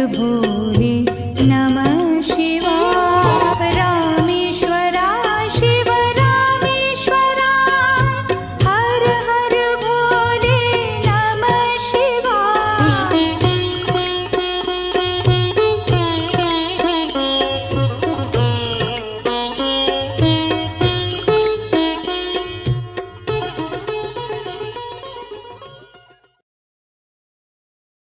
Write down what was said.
प्रभु